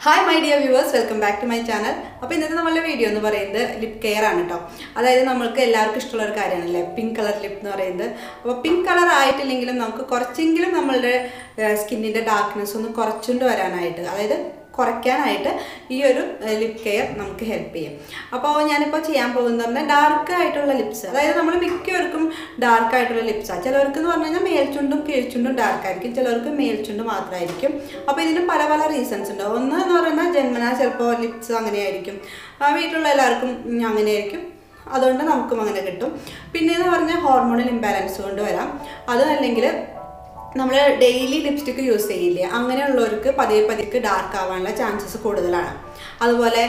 Hi my dear viewers welcome back to my channel അപ്പോൾ ഇന്നത്തെ നമ്മളുടെ വീഡിയോ എന്ന് പറയുന്നത് ലിപ് കെയർ ആണ് കേട്ടോ അതായത് നമ്മൾക്ക് എല്ലാവർക്കും ഇഷ്ടമുള്ള ഒരു കാര്യമാണല്ലേ? പിങ്ക് കളർ ലിപ്പ് എന്ന് പറയുന്നത്. അപ്പോൾ പിങ്ക് കളർ ആയിട്ടില്ലെങ്കിലും നമുക്ക് കുറച്ചെങ്കിലും നമ്മളുടെ സ്കിന്നിന്റെ ഡാർക്ക്നെസ് ഒന്ന് കുറച്ചുകൊണ്ട് വരാനായിട്ട് അതായത് കുറയ്ക്കാനായിട്ട് ഈ ഒരു ലിപ് കെയർ നമുക്ക് ഹെൽപ്പ് ചെയ്യും. അപ്പോൾ ഞാനിപ്പോൾ ചെയ്യാൻ പോകുന്നത് പറഞ്ഞാൽ ഡാർക്ക് ആയിട്ടുള്ള ലിപ്സ് അതായത് നമ്മൾ മിക്കവർക്കും ഡാർക്ക് ആയിട്ടുള്ള ലിപ്സാണ് ചിലവർക്ക് എന്ന് പറഞ്ഞു കഴിഞ്ഞാൽ മേൽചുണ്ടും കീഴ്ചുണ്ടും ഡാർക്ക് ആയിരിക്കും. ചിലവർക്ക് മേൽചുണ്ട് മാത്രമായിരിക്കും. അപ്പോൾ ഇതിന് പല പല റീസൺസ് ഉണ്ട്. ഒന്ന് എന്ന് പറയുന്നത് ജന്മന ചിലപ്പോൾ ലിപ്സ് അങ്ങനെയായിരിക്കും. വീട്ടിലുള്ള എല്ലാവർക്കും അങ്ങനെയായിരിക്കും. അതുകൊണ്ട് നമുക്കും അങ്ങനെ കിട്ടും. പിന്നെ എന്ന് പറഞ്ഞാൽ ഹോർമോണൽ ഇംബാലൻസ് കൊണ്ട് വരാം. അത് അല്ലെങ്കിൽ നമ്മൾ ഡെയിലി ലിപ്സ്റ്റിക്ക് യൂസ് ചെയ്യില്ലേ? അങ്ങനെയുള്ളവർക്ക് പതിയെ പതിക്ക് ഡാർക്ക് ആവാനുള്ള ചാൻസസ് കൂടുതലാണ്. അതുപോലെ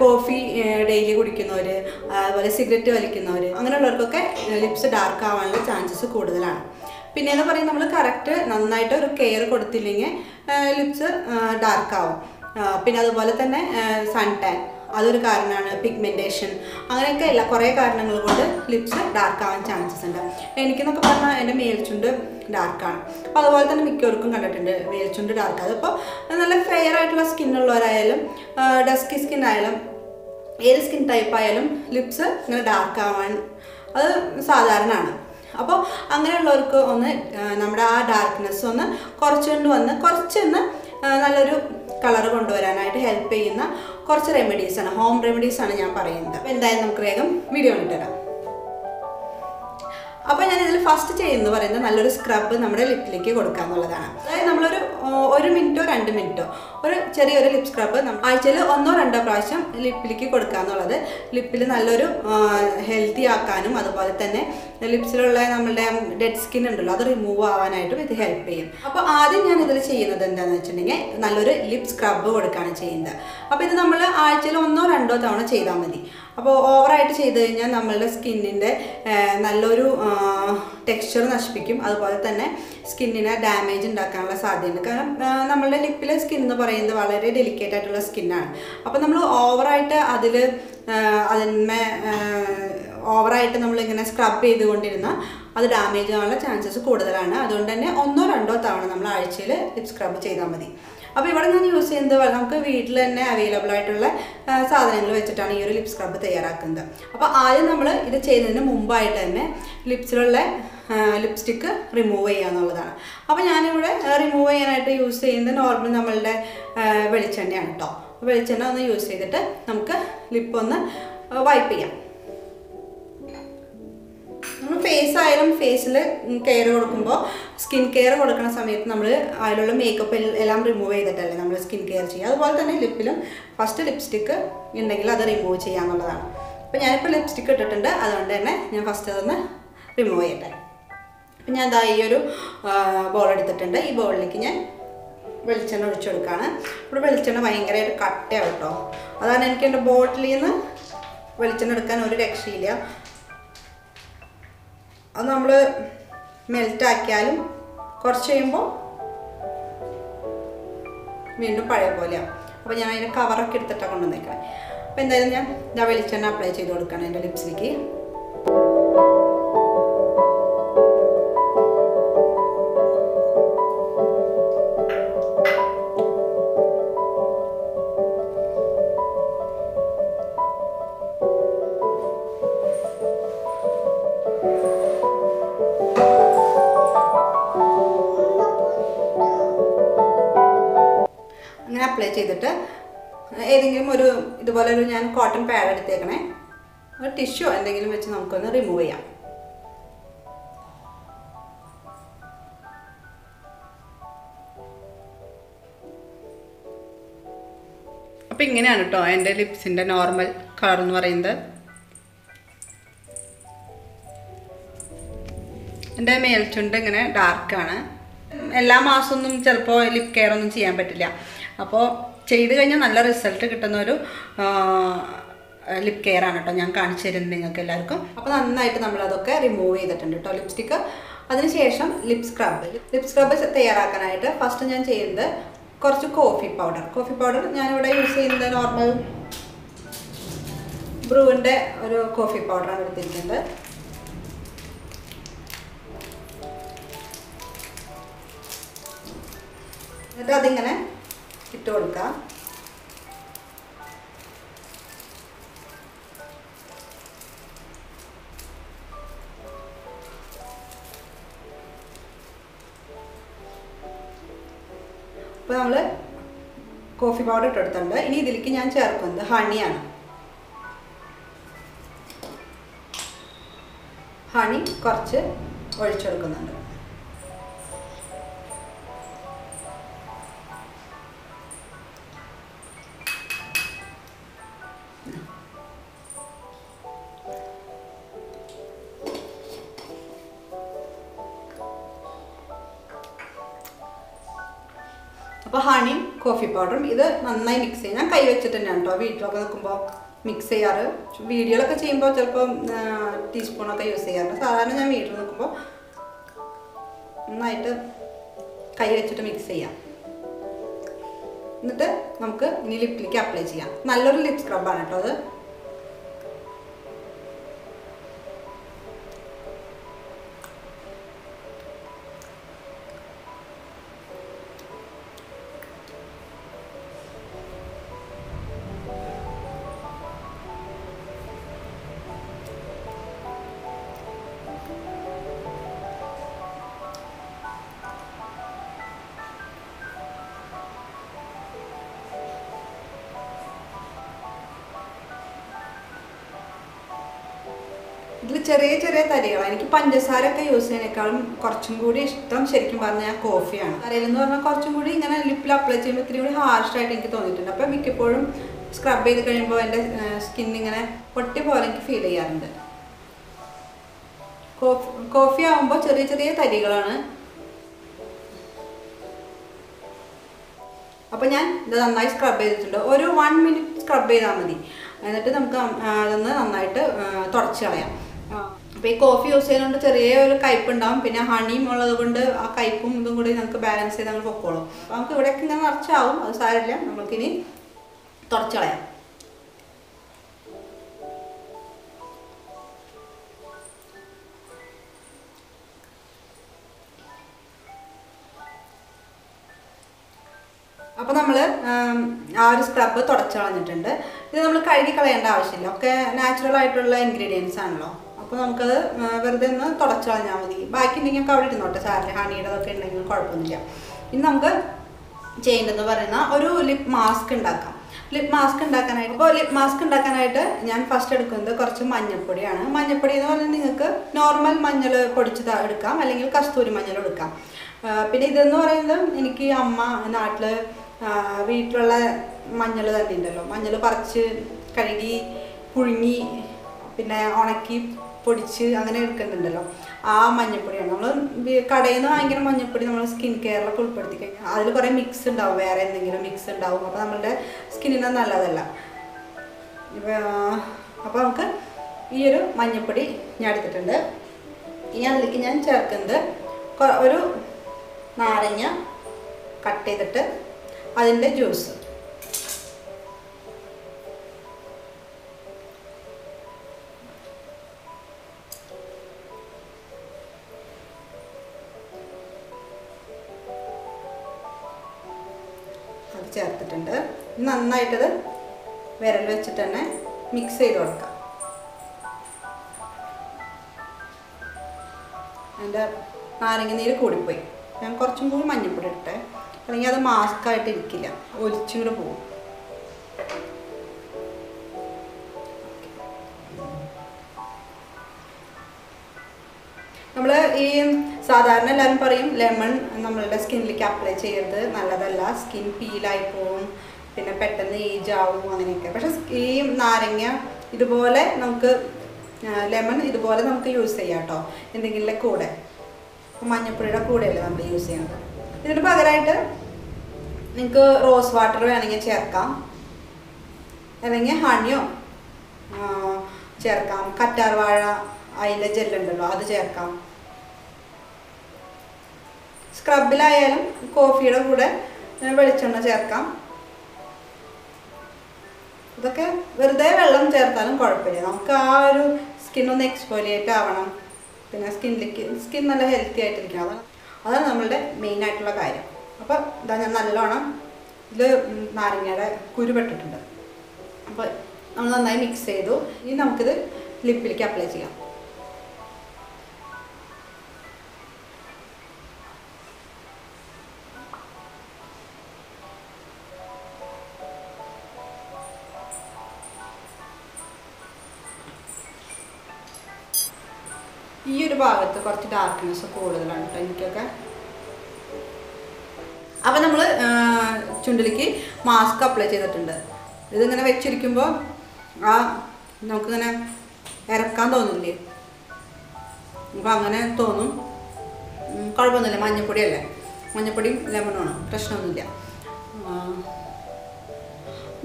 കോഫി ഡെയിലി കുടിക്കുന്നവർ അതുപോലെ സിഗരറ്റ് വലിക്കുന്നവർ അങ്ങനെയുള്ളവർക്കൊക്കെ ലിപ്സ് ഡാർക്ക് ആവാനുള്ള ചാൻസസ് കൂടുതലാണ്. പിന്നെ എന്ന് പറയും നമ്മൾ കറക്റ്റ് നന്നായിട്ട് ഒരു കെയർ കൊടുത്തില്ലെങ്കിൽ ലിപ്സ് ഡാർക്ക് ആവും. പിന്നെ അതുപോലെ തന്നെ സൺ ടാൻ അതൊരു കാരണമാണ് പിഗ്മെന്റേഷൻ അങ്ങനെയൊക്കെ എല്ലാ കുറേ കാരണങ്ങൾ കൊണ്ട് ലിപ്സ് ഡാർക്ക് ആവാൻ ചാൻസസ് ഉണ്ട്. എനിക്കെന്നൊക്കെ പറഞ്ഞാൽ എന്റെ മേൽച്ചുണ്ട് ഡാർക്കാണ് അപ്പോൾ അതുപോലെ തന്നെ മിക്കവർക്കും കണ്ടിട്ടുണ്ട് മേൽച്ചുണ്ട് ഡാർക്ക് അതിപ്പോൾ നല്ല ഫെയർ ആയിട്ടുള്ള സ്കിന്നുള്ളവരായാലും ഡസ്കി സ്കിൻ ആയാലും ഏത് സ്കിൻ ടൈപ്പ് ആയാലും ലിപ്സ് ഇങ്ങനെ ഡാർക്ക് ആവാൻ അത് സാധാരണമാണ് അപ്പോൾ അങ്ങനെയുള്ളവർക്ക് ഒന്ന് നമ്മുടെ ആ ഡാർക്ക്നെസ് ഒന്ന് കുറച്ചുകൊണ്ട് വന്ന് കുറച്ചൊന്ന് നല്ലൊരു കളർ കൊണ്ടുവരാനായിട്ട് ഹെൽപ്പ് ചെയ്യുന്ന കുറച്ച് റെമഡീസ് ആണ്. ഹോം റെമഡീസ് ആണ് ഞാൻ പറയുന്നത്. അപ്പോൾ എന്തായാലും നമുക്ക് വേഗം വീഡിയോ ഇട്ടുതരാം അപ്പോൾ ഞാൻ ഇതിൽ ഫസ്റ്റ് ചെയ്യുന്നത് പറയുന്നത് നല്ലൊരു സ്ക്രബ് നമ്മുടെ ലിപ്പിലേക്ക് കൊടുക്കുക എന്നുള്ളതാണ് അതായത് നമ്മളൊരു ഒരു മിനിറ്റോ രണ്ട് മിനിറ്റോ. ഒരു ചെറിയൊരു ലിപ് സ്ക്രബ് ആഴ്ചയിൽ ഒന്നോ രണ്ടോ പ്രാവശ്യം ലിപ്പിലേക്ക് കൊടുക്കുക എന്നുള്ളത്. ലിപ്പിൽ നല്ലൊരു ഹെൽത്തി ആക്കാനും അതുപോലെ തന്നെ ലിപ്സിലുള്ള നമ്മളുടെ ഡെഡ് സ്കിൻ ഉണ്ടല്ലോ അത് റിമൂവ് ആവാനായിട്ടും ഇത് ഹെൽപ്പ് ചെയ്യും. അപ്പോൾ ആദ്യം ഞാൻ ഇതിൽ ചെയ്യുന്നത് എന്താണെന്ന് വെച്ചിട്ടുണ്ടെങ്കിൽ നല്ലൊരു ലിപ് സ്ക്രബ് കൊടുക്കുകയാണ് ചെയ്യുന്നത്. അപ്പോൾ ഇത് നമ്മൾ ആഴ്ചയിൽ ഒന്നോ രണ്ടോ തവണ ചെയ്താൽ മതി. അപ്പോൾ ഓവറായിട്ട് ചെയ്ത് കഴിഞ്ഞാൽ നമ്മളുടെ സ്കിന്നിന്റെ നല്ലൊരു ടെക്സ്ചർ നശിപ്പിക്കും. അതുപോലെ തന്നെ സ്കിന്നിനെ ഡാമേജ് ഉണ്ടാക്കാനുള്ള സാധ്യതയുണ്ട്. കാരണം നമ്മളുടെ ലിപ്പിലെ സ്കിൻ എന്ന് പറയുന്നത് വളരെ ഡെലിക്കേറ്റ് ആയിട്ടുള്ള സ്കിന്നാണ് അപ്പോൾ നമ്മൾ ഓവറായിട്ട് അതിൽ അതിന്മേ ഓവറായിട്ട് നമ്മളിങ്ങനെ സ്ക്രബ് ചെയ്തുകൊണ്ടിരുന്നാൽ അത് ഡാമേജ് ആവാനുള്ള ചാൻസസ് കൂടുതലാണ്. അതുകൊണ്ട് തന്നെ ഒന്നോ രണ്ടോ തവണ നമ്മൾ ആഴ്ചയിൽ ലിപ് സ്ക്രബ് ചെയ്താൽ മതി. അപ്പോൾ ഇവിടെ ഞാൻ യൂസ് ചെയ്യുന്നത് നമുക്ക് വീട്ടിൽ തന്നെ അവൈലബിൾ ആയിട്ടുള്ള സാധനങ്ങൾ വെച്ചിട്ടാണ് ഈ ഒരു ലിപ് സ്ക്രബ് തയ്യാറാക്കുന്നത്. അപ്പോൾ ആദ്യം നമ്മൾ ഇത് ചെയ്യുന്നതിന് മുമ്പായിട്ട് തന്നെ ലിപ്സിലുള്ള ലിപ്സ്റ്റിക്ക് റിമൂവ് ചെയ്യുക എന്നുള്ളതാണ് അപ്പോൾ ഞാനിവിടെ റിമൂവ് ചെയ്യാനായിട്ട് യൂസ് ചെയ്യുന്നത് നോർമൽ നമ്മളുടെ വെളിച്ചെണ്ണയാണ് കേട്ടോ വെളിച്ചെണ്ണ ഒന്ന് യൂസ് ചെയ്തിട്ട് നമുക്ക് ലിപ്പ് ഒന്ന് വൈപ്പ് ചെയ്യാം. നമ്മൾ ഫേസ് ആയാലും ഫേസിൽ കെയർ കൊടുക്കുമ്പോൾ സ്കിൻ കെയർ കൊടുക്കുന്ന സമയത്ത് നമ്മൾ അതിലുള്ള മേക്കപ്പ് എല്ലാം റിമൂവ് ചെയ്തിട്ടല്ലേ നമ്മൾ സ്കിൻ കെയർ ചെയ്യുക. അതുപോലെ തന്നെ ലിപ്പിലും ഫസ്റ്റ് ലിപ്സ്റ്റിക്ക് ഉണ്ടെങ്കിൽ അത് റിമൂവ് ചെയ്യാന്നുള്ളതാണ്. അപ്പോൾ ഞാനിപ്പോൾ ലിപ്സ്റ്റിക്ക് ഇട്ടിട്ടുണ്ട്. അതുകൊണ്ട് തന്നെ ഞാൻ ഫസ്റ്റ് അതൊന്ന് റിമൂവ് ചെയ്യട്ടെ. അപ്പം ഞാൻ ഇതാ ഈ ഒരു ബോൾ എടുത്തിട്ടുണ്ട്. ഈ ബോളിലേക്ക് ഞാൻ വെളിച്ചെണ്ണ ഒഴിച്ചു കൊടുക്കുകയാണ് ഇവിടെ വെളിച്ചെണ്ണ ഭയങ്കരമായിട്ട് കട്ടയാണ് കേട്ടോ. അതാണ് എനിക്ക് എന്റെ ബോട്ടിലിൽ നിന്ന് വെളിച്ചെണ്ണ എടുക്കാൻ ഒരു രക്ഷയില്ല. അത് നമ്മൾ മെൽറ്റാക്കിയാലും കുറച്ച് കഴിയുമ്പോൾ വീണ്ടും പഴയ പോലെയാണ് അപ്പോൾ ഞാൻ അതിന് കവറൊക്കെ എടുത്തിട്ടാണ് കൊണ്ടുവന്നേക്കണേ. അപ്പോൾ എന്തായാലും ഞാൻ ഇതാ വെളിച്ചെണ്ണ അപ്ലൈ ചെയ്ത് കൊടുക്കണം എന്റെ ലിപ്സിലേക്ക് അങ്ങനെ അപ്ലൈ ചെയ്തിട്ട് ഏതെങ്കിലും ഒരു ഇതുപോലെ ഒരു ഞാൻ കോട്ടൺ പാഡ് എടുത്തേക്കണേ. ഒരു ടിഷ്യൂ എന്തെങ്കിലും വെച്ച് നമുക്കൊന്ന് റിമൂവ് ചെയ്യാം. അപ്പോൾ ഇങ്ങനെയാണ് കേട്ടോ എന്റെ ലിപ്സിന്റെ നോർമൽ കളർ എന്ന് പറയുന്നത്. എന്റെ മേൽച്ചുണ്ട് ഇങ്ങനെ ഡാർക്കാണ് എല്ലാ മാസമൊന്നും ചിലപ്പോൾ ലിപ് കെയർ ഒന്നും ചെയ്യാൻ പറ്റില്ല. അപ്പോൾ ചെയ്ത് കഴിഞ്ഞാൽ നല്ല റിസൾട്ട് കിട്ടുന്ന ഒരു ലിപ് കെയർ ആണ് കേട്ടോ ഞാൻ കാണിച്ചു തരുന്നത് നിങ്ങൾക്ക് എല്ലാവർക്കും. അപ്പോൾ നന്നായിട്ട് നമ്മളതൊക്കെ റിമൂവ് ചെയ്തിട്ടുണ്ട് കേട്ടോ ലിപ്സ്റ്റിക്ക് അതിനുശേഷം ലിപ് സ്ക്രബ് ലിപ് സ്ക്രബ് തയ്യാറാക്കാനായിട്ട് ഫസ്റ്റ് ഞാൻ ചെയ്യുന്നത് കുറച്ച് കോഫി പൗഡർ കോഫി പൗഡർ ഞാനിവിടെ യൂസ് ചെയ്യുന്നത് നോർമൽ ബ്രൂവിന്റെ ഒരു കോഫി പൗഡറാണ് എടുത്തിരിക്കുന്നത്. എന്നിട്ട് അതിങ്ങനെ ഇട്ട് കൊടുക്കാം. അപ്പോൾ നമ്മൾ കോഫി പൗഡർ ഇട്ട് കൊടുത്തിട്ടുണ്ട്. ഇനി ഇതിലേക്ക് ഞാൻ ചേർക്കുന്നത് ഹണിയാണ്. ഹണി കുറച്ച് ഒഴിച്ചെടുക്കുന്നുണ്ട്. അപ്പോൾ ഹണിയും കോഫി പൗഡറും ഇത് നന്നായി മിക്സ് ചെയ്യും. ഞാൻ കൈ വെച്ചിട്ട് തന്നെയാണ് കേട്ടോ വീട്ടിലൊക്കെ നിൽക്കുമ്പോൾ മിക്സ് ചെയ്യാറ്. വീഡിയോകളൊക്കെ ചെയ്യുമ്പോൾ ചിലപ്പോൾ ടീസ്പൂണൊക്കെ യൂസ് ചെയ്യാറുണ്ട് സാധാരണ ഞാൻ വീട്ടിൽ നിൽക്കുമ്പോൾ നന്നായിട്ട് കൈ വെച്ചിട്ട് മിക്സ് ചെയ്യാം. എന്നിട്ട് നമുക്ക് ഇനി ലിപ്പിലേക്ക് അപ്ലൈ ചെയ്യാം. നല്ലൊരു ലിപ് സ്ക്രബാണ് കേട്ടോ അത്. ചെറിയ ചെറിയ തരികളാണ്. എനിക്ക് പഞ്ചസാര ഒക്കെ യൂസ് ചെയ്യുന്നതിനേക്കാളും കുറച്ചും കൂടി ഇഷ്ടം ശരിക്കും പറഞ്ഞാൽ കോഫിയാണ്. തരയിലെന്ന് പറഞ്ഞാൽ കുറച്ചും കൂടി ഇങ്ങനെ ലിപ്പിൽ അപ്ലൈ ചെയ്യുമ്പോൾ ഇത്തിരി കൂടി ഹാർഷായിട്ട് എനിക്ക് തോന്നിയിട്ടുണ്ട്. അപ്പോൾ മിക്കപ്പോഴും സ്ക്രബ് ചെയ്ത് കഴിയുമ്പോൾ എന്റെ സ്കിൻ ഇങ്ങനെ പൊട്ടി പോലെ എനിക്ക് ഫീൽ ചെയ്യാറുണ്ട്. കോഫി കോഫി ആകുമ്പോൾ ചെറിയ ചെറിയ തരികളാണ്. അപ്പോൾ ഞാൻ ഇത് നന്നായി സ്ക്രബ് ചെയ്തിട്ടുണ്ട്. ഒരു വൺ മിനിറ്റ് സ്ക്രബ് ചെയ്താൽ മതി. എന്നിട്ട് നമുക്ക് അതൊന്ന് നന്നായിട്ട് തുടച്ച് കളയാം. അപ്പോൾ ഈ കോഫി യൂസ് ചെയ്യുന്നതുകൊണ്ട് ചെറിയ ഒരു കയ്പ് ഉണ്ടാവും പിന്നെ ഹണിയും ഉള്ളത് കൊണ്ട് ആ കയ്പും ഇതും കൂടി നമുക്ക് ബാലൻസ് ചെയ്ത് അങ്ങ് പൊക്കോളും. അപ്പോൾ നമുക്ക് ഇവിടെയൊക്കെ ഇങ്ങനെ നിറച്ചാവും അത് സാരമില്ല. നമുക്കിനി തുറച്ചളയാം അപ്പോൾ നമ്മൾ ആ ഒരു സ്ക്രബ് തുടച്ചു കളഞ്ഞിട്ടുണ്ട്. ഇത് നമ്മൾ കഴുകി കളയേണ്ട ആവശ്യമില്ല. ഒക്കെ നാച്ചുറൽ ആയിട്ടുള്ള ഇൻഗ്രീഡിയൻസ് ആണല്ലോ. അപ്പോൾ നമുക്കത് വെറുതെ ഒന്ന് തുടച്ച് കളഞ്ഞാൽ മതി. ബാക്കി ഉണ്ടെങ്കിൽ അവിടെ ഇരുന്നോട്ടെ. സാറിന് ഹണിയുടെതൊക്കെ ഉണ്ടെങ്കിൽ കുഴപ്പമൊന്നുമില്ല. ഇനി നമുക്ക് ചെയ്യേണ്ടതെന്ന് പറയുന്ന ഒരു ലിപ് മാസ്ക് ഉണ്ടാക്കാം. ലിപ് മാസ്ക് ഉണ്ടാക്കാനായിട്ട് ഇപ്പോൾ ലിപ് മാസ്ക് ഉണ്ടാക്കാനായിട്ട് ഞാൻ ഫസ്റ്റ് എടുക്കുന്നത് കുറച്ച് മഞ്ഞൾപ്പൊടിയാണ്. മഞ്ഞൾപ്പൊടി എന്ന് പറഞ്ഞാൽ നിങ്ങൾക്ക് നോർമൽ മഞ്ഞൾ പൊടിച്ച് എടുക്കാം അല്ലെങ്കിൽ കസ്തൂരി മഞ്ഞൾ എടുക്കാം. പിന്നെ ഇതെന്ന് പറയുന്നത് എനിക്ക് അമ്മ നാട്ടിൽ വീട്ടിലുള്ള മഞ്ഞൾ തന്നെ ഉണ്ടല്ലോ. മഞ്ഞൾ പറിച്ച് കഴുകി പുഴുങ്ങി പിന്നെ ഉണക്കി പൊടിച്ച് അങ്ങനെ എടുക്കുന്നുണ്ടല്ലോ. ആ മഞ്ഞപ്പൊടിയാണ്. നമ്മൾ കടയിൽ നിന്ന് വാങ്ങിക്കുന്ന മഞ്ഞപ്പൊടി നമ്മൾ സ്കിൻ കെയറിലൊക്കെ ഉൾപ്പെടുത്തി കഴിഞ്ഞാൽ അതിൽ കുറേ മിക്സ് ഉണ്ടാവും വേറെ എന്തെങ്കിലും മിക്സ് ഉണ്ടാവും അപ്പോൾ നമ്മളുടെ സ്കിന്നിന് നല്ലതല്ല. അപ്പോൾ നമുക്ക് ഈ ഒരു മഞ്ഞപ്പൊടി ഞാൻ എടുത്തിട്ടുണ്ട്. ഇനി അതിലേക്ക് ഞാൻ ചേർക്കുന്നത് ഒരു നാരങ്ങ കട്ട് ചെയ്തിട്ട് അതിന്റെ ജ്യൂസ് ചേർത്തിട്ടുണ്ട്. നന്നായിട്ടത് വിരൽ വെച്ചിട്ട് തന്നെ മിക്സ് ചെയ്ത് കൊടുക്കാം. അതിന്റെ നാരങ്ങ നീര് കൂടിപ്പോയി. ഞാൻ കുറച്ചും കൂടി മഞ്ഞൾപ്പൊടി ഇട്ടെ അല്ലെങ്കിൽ അത് മാസ്ക് ആയിട്ട് ഇരിക്കില്ല. ഒലിച്ചും കൂടെ പോകും. നമ്മൾ ഈ സാധാരണ എല്ലാവരും പറയും ലെമൺ നമ്മളുടെ സ്കിന്നിലേക്ക് അപ്ലൈ ചെയ്യരുത് നല്ലതല്ല. സ്കിൻ പീലായി പോവും പിന്നെ പെട്ടെന്ന് ഏജ് ആവും അങ്ങനെയൊക്കെ. പക്ഷെ ഈ നാരങ്ങ ഇതുപോലെ നമുക്ക് ലെമൺ ഇതുപോലെ നമുക്ക് യൂസ് ചെയ്യാം കേട്ടോ എന്തെങ്കിലും കൂടെ. മഞ്ഞപ്പൊടിയുടെ കൂടെയല്ലേ നമ്മൾ യൂസ് ചെയ്യുന്നത്. ഇതിന് പകരമായിട്ട് നിങ്ങൾക്ക് റോസ് വാട്ടർ വേണമെങ്കിൽ ചേർക്കാം. അല്ലെങ്കിൽ ഹണിയോ ചേർക്കാം. കറ്റാർവാഴ അതിന്റെ ജെല്ലുണ്ടല്ലോ അത് ചേർക്കാം. സ്ക്രബിലായാലും കോഫിയുടെ കൂടെ വെളിച്ചെണ്ണ ചേർക്കാം. ഇതൊക്കെ വെറുതെ വെള്ളം ചേർത്താലും കുഴപ്പമില്ല. നമുക്ക് ആ ഒരു സ്കിൻ ഒന്ന് എക്സ്പോലിയേറ്റ് ആവണം. പിന്നെ സ്കിന്നിലേക്ക് സ്കിൻ നല്ല ഹെൽത്തി ആയിട്ടിരിക്കണം. അതാണ് അതാണ് നമ്മളുടെ മെയിൻ ആയിട്ടുള്ള കാര്യം. അപ്പോൾ ഇതാ ഞാൻ നല്ലോണം ഇത് നാരങ്ങയുടെ കുരുപെട്ടിട്ടുണ്ട് അപ്പോൾ നമ്മൾ നന്നായി മിക്സ് ചെയ്തു. ഇനി നമുക്കിത് ലിപ്പിലേക്ക് അപ്ലൈ ചെയ്യാം. ഈ ഒരു ഭാഗത്ത് കുറച്ച് ഡാർക്ക്നെസ് കൂടുതലാണ് എനിക്കൊക്കെ. അപ്പം നമ്മൾ ചുണ്ടിലേക്ക് മാസ്ക് അപ്ലൈ ചെയ്തിട്ടുണ്ട്. ഇതിങ്ങനെ വെച്ചിരിക്കുമ്പോൾ ആ നമുക്കിങ്ങനെ ഇറക്കാൻ തോന്നില്ലേ? അപ്പം അങ്ങനെ തോന്നും. കുഴപ്പമൊന്നുമില്ല. മഞ്ഞപ്പൊടിയല്ലേ? മഞ്ഞപ്പൊടിയും ലെമണുമാണ് പ്രശ്നമൊന്നുമില്ല.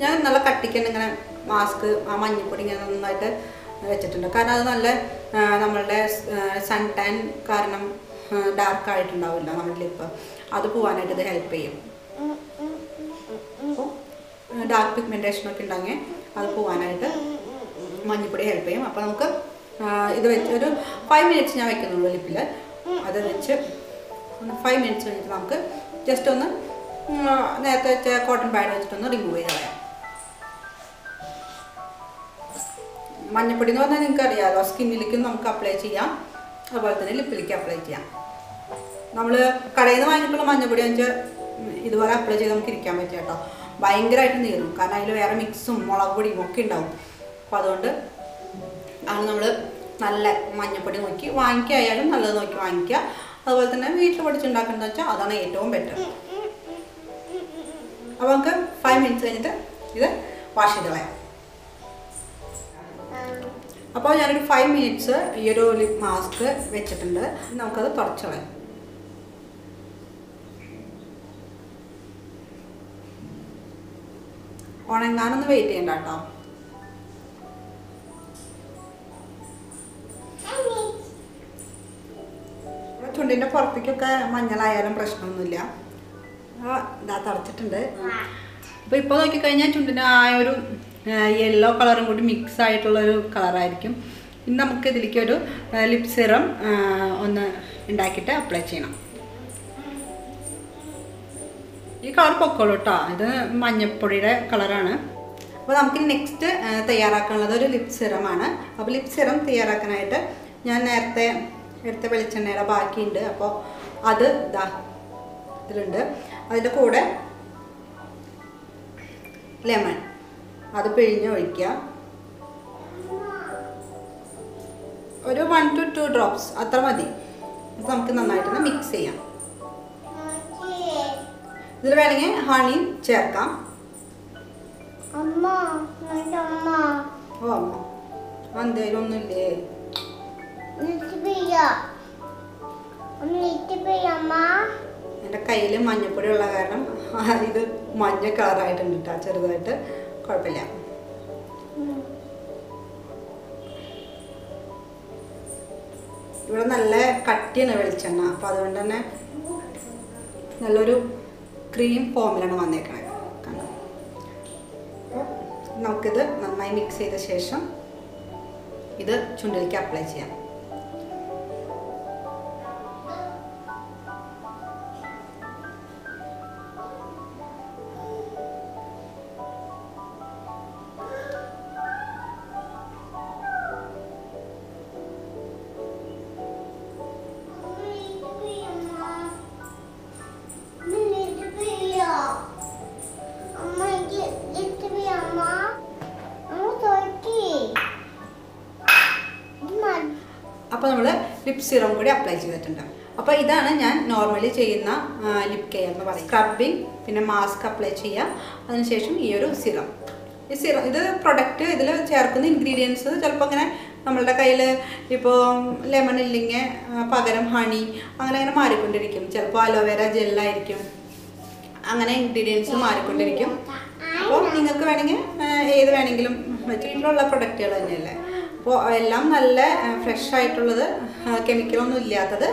ഞാൻ നല്ല കട്ടിക്കന്നെ ഇങ്ങനെ മാസ്ക് ആ മഞ്ഞപ്പൊടി ഇങ്ങനെ നന്നായിട്ട് വെച്ചിട്ടുണ്ട്. കാരണം അത് നല്ല നമ്മളുടെ സൺ ടാൻ കാരണം ഡാർക്ക് ആയിട്ടുണ്ടാവില്ല നമ്മുടെ ലിപ്പ് അത് പോവാനായിട്ട് ഇത് ഹെൽപ്പ് ചെയ്യും. ഡാർക്ക് പിഗ്മെന്റേഷൻ ഒക്കെ ഉണ്ടെങ്കിൽ അത് പോവാനായിട്ട് മഞ്ഞപ്പൊടി ഹെൽപ്പ് ചെയ്യും. അപ്പോൾ നമുക്ക് ഇത് വെച്ച് ഒരു ഫൈവ് മിനിറ്റ്സ് ഞാൻ വെക്കുന്നുള്ളൂ ലിപ്പിൽ അത് വെച്ച് ഫൈവ് മിനിറ്റ്സ് കഴിഞ്ഞിട്ട് നമുക്ക് ജസ്റ്റ് ഒന്ന് നേരത്തെ വെച്ച കോട്ടൺ പാഡ് വെച്ചിട്ടൊന്ന് റിമൂവ് ചെയ്ത് കളയാം. മഞ്ഞപ്പൊടി എന്ന് പറഞ്ഞാൽ നിങ്ങൾക്ക് അറിയാമല്ലോ സ്കിന്നിലേക്കും നമുക്ക് അപ്ലൈ ചെയ്യാം. അതുപോലെ തന്നെ ലിപ്പിലേക്ക് അപ്ലൈ ചെയ്യാം. നമ്മൾ കടയിൽ നിന്ന് വാങ്ങിയിട്ടുള്ള മഞ്ഞപ്പൊടി വെച്ചാൽ ഇതുപോലെ അപ്ലൈ ചെയ്ത് നമുക്ക് ഇരിക്കാൻ പറ്റും കേട്ടോ ഭയങ്കരമായിട്ട് നീറും. കാരണം അതിൽ വേറെ മിക്സും മുളക് പൊടിയും ഒക്കെ ഉണ്ടാവും. അപ്പോൾ അതുകൊണ്ട് ആണ് നമ്മൾ നല്ല മഞ്ഞപ്പൊടി നോക്കി വാങ്ങിക്കായാലും നല്ലത് നോക്കി വാങ്ങിക്കുക അതുപോലെ തന്നെ വീട്ടിൽ പൊടിച്ചുണ്ടാക്കുന്നതെന്ന് വെച്ചാൽ അതാണ് ഏറ്റവും ബെറ്റർ അപ്പോൾ നമുക്ക് ഫൈവ് മിനിറ്റ്സ് കഴിഞ്ഞിട്ട് ഇത് വാഷ് ചെയ്ത് കളയാം. അപ്പോൾ ഞാനൊരു ഫൈവ് മിനിറ്റ്സ് ഈ ഒരു ലിപ് മാസ്ക് വെച്ചിട്ടുണ്ട്. നമുക്കത് കളയാം. ഉണങ്ങാനൊന്ന് വെയിറ്റ് ചെയ്യണ്ട കേട്ടോ. ചുണ്ടിന്റെ പുറത്തേക്കൊക്കെ മഞ്ഞളായാലും പ്രശ്നമൊന്നുമില്ല. ഇതാ തറച്ചിട്ടുണ്ട് അപ്പോൾ ഇപ്പോൾ നോക്കിക്കഴിഞ്ഞാൽ ചുണ്ടിന് ആ ഒരു യെല്ലോ കളറും കൂടി മിക്സ് ആയിട്ടുള്ളൊരു കളറായിരിക്കും ഇനി നമുക്ക് ഇതിലേക്ക് ഒരു ലിപ് സിറം ഒന്ന് ഉണ്ടാക്കിയിട്ട് അപ്ലൈ ചെയ്യണം. ഈ കളർ പൊക്കോളൂ കേട്ടോ ഇത് മഞ്ഞപ്പൊടിയുടെ കളറാണ് അപ്പോൾ നമുക്ക് നെക്സ്റ്റ് തയ്യാറാക്കാനുള്ളത് ഒരു ലിപ് സിറമാണ് അപ്പോൾ ലിപ് സിറം തയ്യാറാക്കാനായിട്ട് ഞാൻ നേരത്തെ എടുത്ത വെളിച്ചെണ്ണയുടെ ബാക്കിയുണ്ട്. അപ്പോൾ അത് ഇതാ ഇതിലുണ്ട്. അതിന്റെ കൂടെ ലെമൺ അത് പിഴിഞ്ഞ് ഒഴിക്കുക ഒരു വൺ ടു ടു ഡ്രോപ്സ് അത്ര മതി. നമുക്ക് നന്നായിട്ടൊന്ന് മിക്സ് ചെയ്യാം. ഇതിൽ വേണമെങ്കിൽ ഹണി ചേർക്കാം. ഓ അമ്മ. എന്തേലും ഒന്നുമില്ലേ? എന്റെ കയ്യിൽ മഞ്ഞപ്പൊടി ഉള്ള കാരണം ഇത് മഞ്ഞ കളറായിട്ടുണ്ട് കേട്ടോ ചെറുതായിട്ട്. കുഴപ്പമില്ല. ഇവിടെ നല്ല കട്ടിയാണ് വെളിച്ചെണ്ണ. അപ്പോൾ അതുകൊണ്ട് തന്നെ നല്ലൊരു ക്രീം ഫോമിലാണ് വന്നേക്കണത് കണ്ടോ? നമുക്കിത് നന്നായി മിക്സ് ചെയ്ത ശേഷം ഇത് ചുണ്ടിലേക്ക് അപ്ലൈ ചെയ്യാം. ലിപ് സിറം കൂടി അപ്ലൈ ചെയ്തിട്ടുണ്ട്. അപ്പോൾ ഇതാണ് ഞാൻ നോർമലി ചെയ്യുന്ന ലിപ് കെയർ എന്ന് പറയുന്നത്. സ്ക്രബിങ് പിന്നെ മാസ്ക് അപ്ലൈ ചെയ്യുക. അതിനുശേഷം ഈ ഒരു സിറം ഈ സിറം ഇത് പ്രൊഡക്റ്റ് ഇതിൽ ചേർക്കുന്ന ഇൻഗ്രീഡിയൻസ് ചിലപ്പോൾ അങ്ങനെ നമ്മളുടെ കയ്യിൽ ഇപ്പോൾ ലെമൺ ഇല്ലെങ്കിൽ പകരം ഹണി അങ്ങനെ അങ്ങനെ മാറിക്കൊണ്ടിരിക്കും. ചിലപ്പോൾ അലോവേര ജെല്ലായിരിക്കും അങ്ങനെ ഇൻഗ്രീഡിയൻസ് മാറിക്കൊണ്ടിരിക്കും. അപ്പോൾ നിങ്ങൾക്ക് വേണമെങ്കിൽ ഏത് വേണമെങ്കിലും വീട്ടിലുള്ള പ്രൊഡക്റ്റുകൾ തന്നെയല്ലേ? അപ്പോൾ എല്ലാം നല്ല ഫ്രഷ് ആയിട്ടുള്ളത് കെമിക്കലൊന്നും ഇല്ലാത്തത്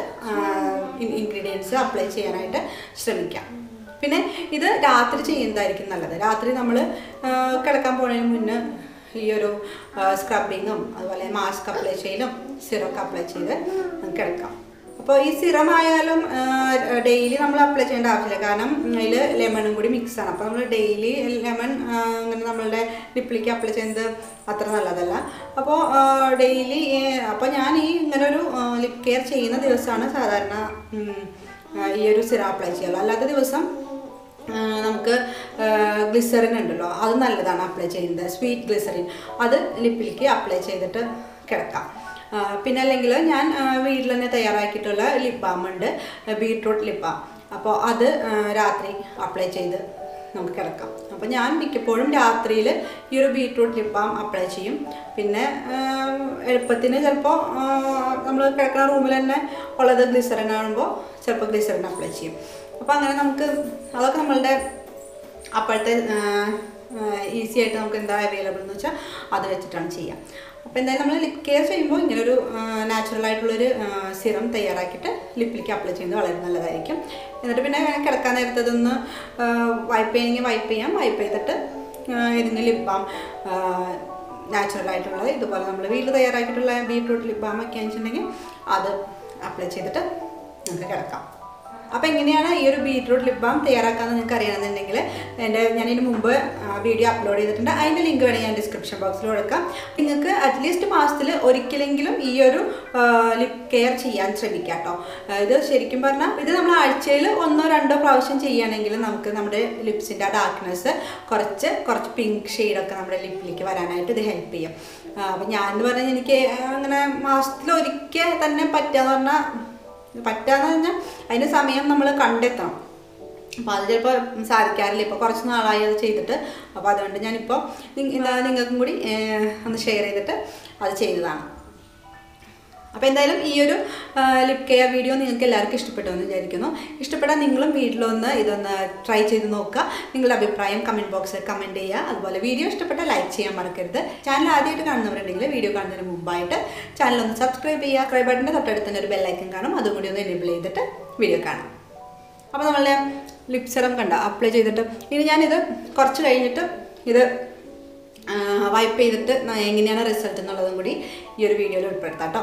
ഇൻഗ്രീഡിയൻസ് അപ്ലൈ ചെയ്യാനായിട്ട് ശ്രമിക്കാം. പിന്നെ ഇത് രാത്രി ചെയ്യുന്നതായിരിക്കും നല്ലത്. രാത്രി നമ്മൾ കിടക്കാൻ പോകുന്നതിന് മുന്നേ ഈ ഒരു സ്ക്രബിങ്ങും അതുപോലെ മാസ്ക് അപ്ലൈ ചെയ്യലും സിറൊക്കെ അപ്ലൈ ചെയ്ത് കിടക്കാം. അപ്പോൾ ഈ സിറം ആയാലും ഡെയിലി നമ്മൾ അപ്ലൈ ചെയ്യേണ്ട ആവശ്യമില്ല. കാരണം അതിൽ ലെമണും കൂടി മിക്സ് ആണ്. അപ്പോൾ നമ്മൾ ഡെയിലി ലെമൺ അങ്ങനെ നമ്മളുടെ ലിപ്പിലേക്ക് അപ്ലൈ ചെയ്യുന്നത് അത്ര നല്ലതല്ല. അപ്പോൾ ഡെയിലി അപ്പോൾ ഞാൻ ഈ ഇങ്ങനെ ഒരു ലിപ് കെയർ ചെയ്യുന്ന ദിവസമാണ് സാധാരണ ഈ ഒരു സിറം അപ്ലൈ ചെയ്യുള്ളൂ അല്ലാത്ത ദിവസം നമുക്ക് ഗ്ലിസറിൻ ഉണ്ടല്ലോ അത് നല്ലതാണ് അപ്ലൈ ചെയ്യുന്നത്. സ്വീറ്റ് ഗ്ലിസറിൻ അത് ലിപ്പിലേക്ക് അപ്ലൈ ചെയ്തിട്ട് കിടക്കാം. പിന്നെ അല്ലെങ്കിൽ ഞാൻ വീട്ടിൽ തന്നെ തയ്യാറാക്കിയിട്ടുള്ള ലിപ് ബാം ഉണ്ട്. ബീട്രൂട്ട് ലിപ് ബാം അപ്പോൾ അത് രാത്രി അപ്ലൈ ചെയ്ത് നമുക്ക് കിടക്കാം. അപ്പോൾ ഞാൻ മിക്കപ്പോഴും രാത്രിയിൽ ഈ ഒരു ബീട്രൂട്ട് ലിപ് ബാം അപ്ലൈ ചെയ്യും. പിന്നെ എളുപ്പത്തിന് ചിലപ്പോൾ നമ്മൾ കിടക്കുന്ന റൂമിൽ തന്നെ ഉള്ളത് ഗ്ലിസറിൻ ആകുമ്പോൾ ചിലപ്പോൾ ഗ്ലിസറിൻ അപ്ലൈ ചെയ്യും. അപ്പോൾ അങ്ങനെ നമുക്ക് അതൊക്കെ നമ്മളുടെ അപ്പോഴത്തെ ഈസി ആയിട്ട് നമുക്ക് എന്താ അവൈലബിൾ എന്ന് വെച്ചാൽ അത് വെച്ചിട്ടാണ് ചെയ്യുക അപ്പോൾ എന്തായാലും നമ്മൾ ലിപ് കെയർ ചെയ്യുമ്പോൾ ഇങ്ങനൊരു നാച്ചുറൽ ആയിട്ടുള്ളൊരു സിറം തയ്യാറാക്കിയിട്ട് ലിപ്പിലേക്ക് അപ്ലൈ ചെയ്യുന്നത് വളരെ നല്ലതായിരിക്കും. എന്നിട്ട് പിന്നെ കിടക്കാൻ നേരത്തെ ഇതൊന്ന് വൈപ്പ് ചെയ്യണമെങ്കിൽ വൈപ്പ് ചെയ്യാം. വൈപ്പ് ചെയ്തിട്ട് ഇതിന് ലിപ്പാം ലിപ് ബാം നാച്ചുറൽ ആയിട്ടുള്ളത് ഇതുപോലെ നമ്മൾ വീട്ടിൽ തയ്യാറാക്കിയിട്ടുള്ള ബീട്രൂട്ട് ലിപ് ബാം ഒക്കെ വെച്ചിട്ടുണ്ടെങ്കിൽ അത് അപ്ലൈ ചെയ്തിട്ട് നമുക്ക് കിടക്കാം. അപ്പോൾ എങ്ങനെയാണ് ഈ ഒരു ബീറ്റ്റൂട്ട് ലിപ് ബാം തയ്യാറാക്കാമെന്ന് നിങ്ങൾക്ക് അറിയണമെന്നുണ്ടെങ്കിൽ എന്റെ ഞാൻ മുമ്പ് വീഡിയോ അപ്ലോഡ് ചെയ്തിട്ടുണ്ട്. അതിന്റെ ലിങ്ക് വേണമെങ്കിൽ ഞാൻ ഡിസ്ക്രിപ്ഷൻ ബോക്സിൽ കൊടുക്കാം. നിങ്ങൾക്ക് അറ്റ്ലീസ്റ്റ് മാസത്തിൽ ഒരിക്കലെങ്കിലും ഈ ഒരു ലിപ് കെയർ ചെയ്യാൻ ശ്രമിക്കാം കേട്ടോ ഇത് ശരിക്കും പറഞ്ഞാൽ ഇത് നമ്മൾ ആഴ്ചയിൽ ഒന്നോ രണ്ടോ പ്രാവശ്യം ചെയ്യുകയാണെങ്കിൽ നമുക്ക് നമ്മുടെ ലിപ്സിന്റെ ആ ഡാർക്ക്നെസ് കുറച്ച് കുറച്ച് പിങ്ക് ഷെയ്ഡൊക്കെ നമ്മുടെ ലിപ്പിലേക്ക് വരാനായിട്ട് ഇത് ഹെൽപ്പ് ചെയ്യും. അപ്പം ഞാൻ എന്ന് പറഞ്ഞാൽ എനിക്ക് അങ്ങനെ മാസത്തിൽ ഒരിക്കൽ തന്നെ പറ്റുക എന്ന് പറഞ്ഞാൽ പറ്റാന്ന് പറഞ്ഞാൽ അതിന് സമയം നമ്മൾ കണ്ടെത്തണം. അപ്പോൾ അത് ചിലപ്പോൾ സാധിക്കാറില്ല. ഇപ്പോൾ കുറച്ച് നാളായി അത് ചെയ്തിട്ട്. അപ്പോൾ അതുകൊണ്ട് ഞാനിപ്പോൾ എന്താ നിങ്ങൾക്കും കൂടി ഒന്ന് ഷെയർ ചെയ്തിട്ട് അത് ചെയ്തതാണ്. അപ്പോൾ എന്തായാലും ഈ ഒരു ലിപ് കെയർ വീഡിയോ നിങ്ങൾക്ക് എല്ലാവർക്കും ഇഷ്ടപ്പെട്ടു എന്ന് വിചാരിക്കുന്നു. ഇഷ്ടപ്പെട്ടാൽ നിങ്ങളും വീട്ടിലൊന്ന് ഇതൊന്ന് ട്രൈ ചെയ്ത് നോക്കുക. നിങ്ങളുടെ അഭിപ്രായം കമന്റ് ബോക്സിൽ കമന്റ് ചെയ്യുക. അതുപോലെ വീഡിയോ ഇഷ്ടപ്പെട്ടാൽ ലൈക്ക് ചെയ്യാൻ മറക്കരുത്. ചാനൽ ആദ്യമായിട്ട് കാണുന്നവരുണ്ടെങ്കിൽ വീഡിയോ കാണുന്നതിന് മുമ്പായിട്ട് ചാനൽ ഒന്ന് സബ്സ്ക്രൈബ് ചെയ്യുക. ക്രൈ ബട്ടന്റെ തൊട്ടടുത്ത് തന്നെ ഒരു ബെല്ലൈക്കൻ കാണും. അതും കൂടി ഒന്ന് എനേബിൾ ചെയ്തിട്ട് വീഡിയോ കാണാം. അപ്പോൾ നമ്മളുടെ ലിപ് സെറം കണ്ട? അപ്ലൈ ചെയ്തിട്ട്. ഇനി ഞാനിത് കുറച്ച് കഴിഞ്ഞിട്ട് ഇത് വൈപ്പ് ചെയ്തിട്ട് എങ്ങനെയാണ് റിസൾട്ട് എന്നുള്ളതും കൂടി ഈ ഒരു വീഡിയോയിൽ ഉൾപ്പെടുത്താം കേട്ടോ.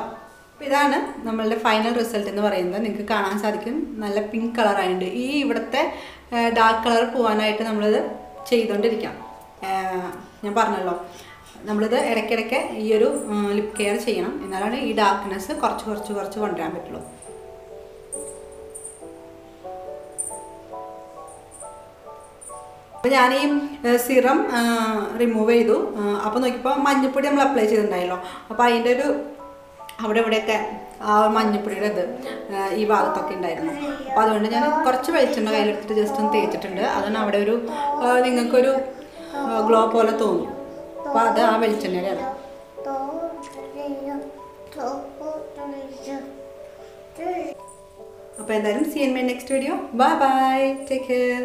അപ്പോൾ ഇതാണ് നമ്മളുടെ ഫൈനൽ റിസൾട്ട് എന്ന് പറയുന്നത്. നിങ്ങൾക്ക് കാണാൻ സാധിക്കും. നല്ല പിങ്ക് കളറായിട്ടുണ്ട് ഈ ഇവിടുത്തെ ഡാർക്ക് കളർ പോകാനായിട്ട് നമ്മളിത് ചെയ്തുകൊണ്ടിരിക്കാം ഞാൻ പറഞ്ഞല്ലോ. നമ്മളിത് ഇടയ്ക്കിടയ്ക്ക് ഈ ഒരു ലിപ് കെയർ ചെയ്യണം. എന്നാലാണ് ഈ ഡാർക്ക്നെസ് കുറച്ച് കുറച്ച് കുറച്ച് കൊണ്ടുവരാൻ പറ്റുള്ളൂ. അപ്പോൾ ഞാൻ ഈ സിറം റിമൂവ് ചെയ്തു. അപ്പോൾ നോക്കിയപ്പോൾ മഞ്ഞപ്പൊടി നമ്മൾ അപ്ലൈ ചെയ്തിട്ടുണ്ടായല്ലോ. അപ്പോൾ അതിന്റെ ഒരു അവിടെ ഇവിടെയൊക്കെ ആ മഞ്ഞപ്പൊടിയുടെ ഇത് ഈ ഭാഗത്തൊക്കെ ഉണ്ടായിരുന്നു. അപ്പോൾ അതുകൊണ്ട് ഞാൻ കുറച്ച് വെളിച്ചെണ്ണ കയ്യിലെടുത്തിട്ട് ജസ്റ്റ് ഒന്ന് തേച്ചിട്ടുണ്ട്. അതാണ് അവിടെ ഒരു നിങ്ങൾക്കൊരു ഗ്ലോ പോലെ തോന്നും. അപ്പോൾ അത് ആ വെളിച്ചെണ്ണയുടെ അപ്പോൾ എന്തായാലും see in my next video bye bye take care